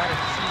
got it.